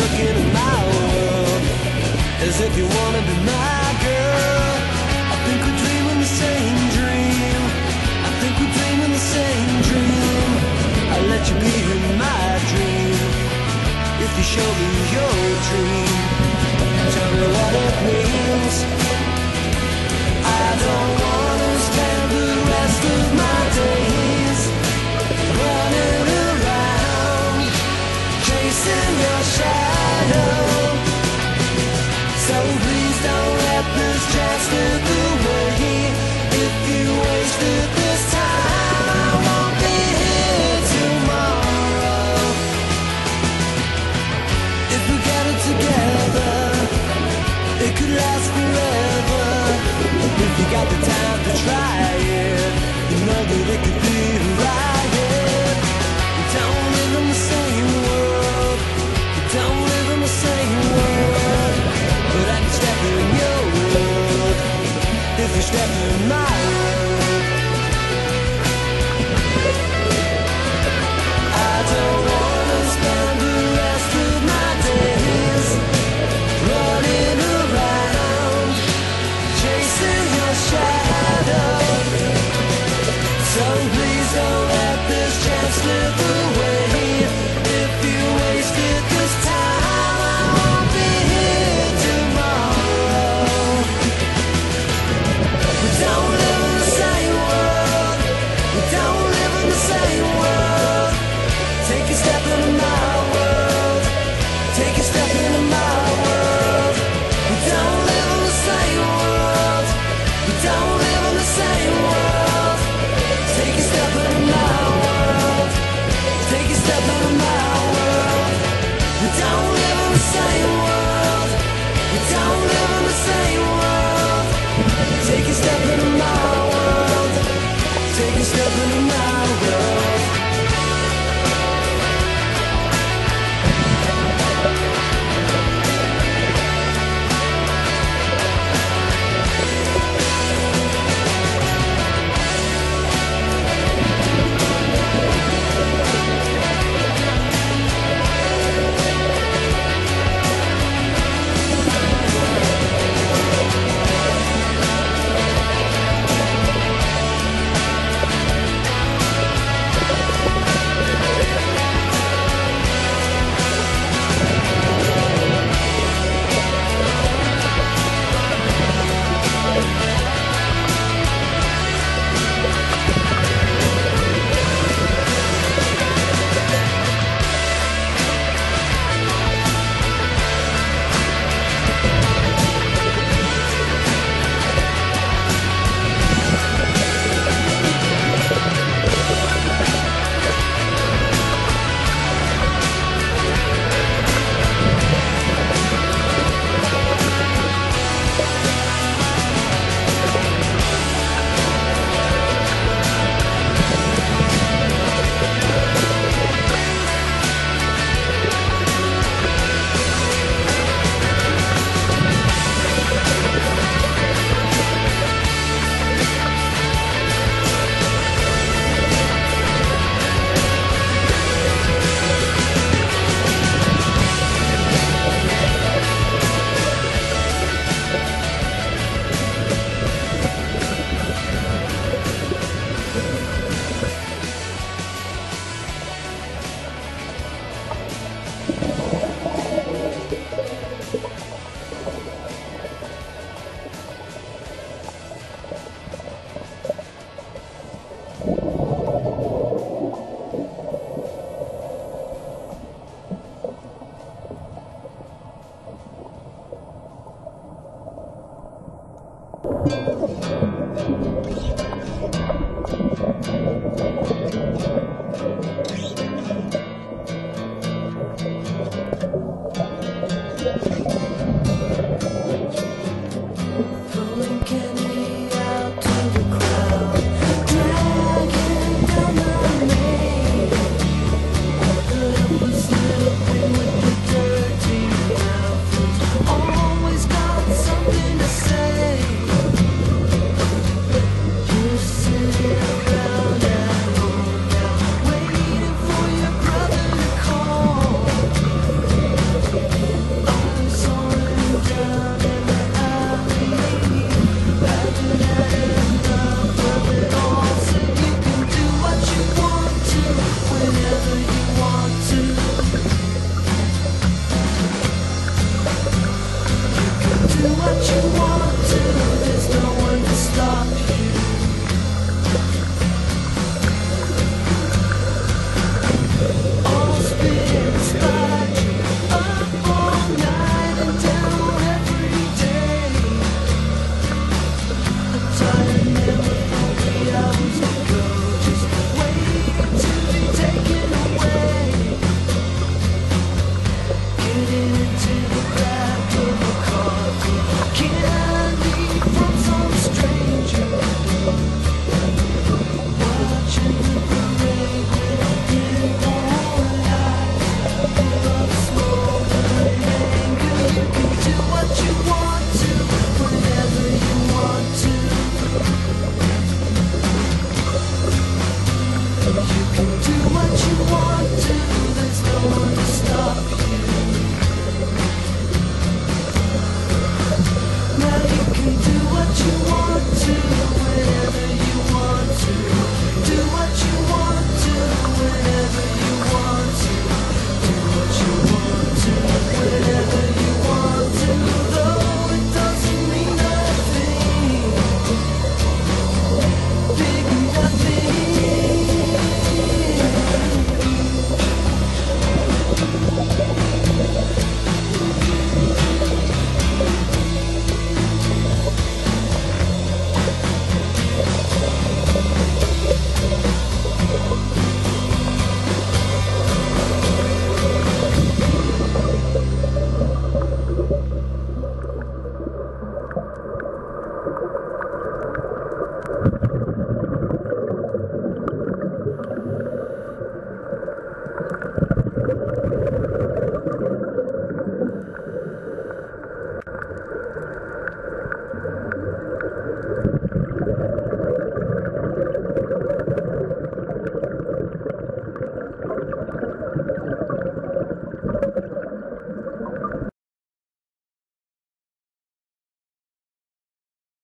looking at my world as if you wanna be my girl. I think we're dreaming the same dream. I think we're dreaming the same dream. I'll let you be in my dream if you show me your dream. Tell me what it means. try.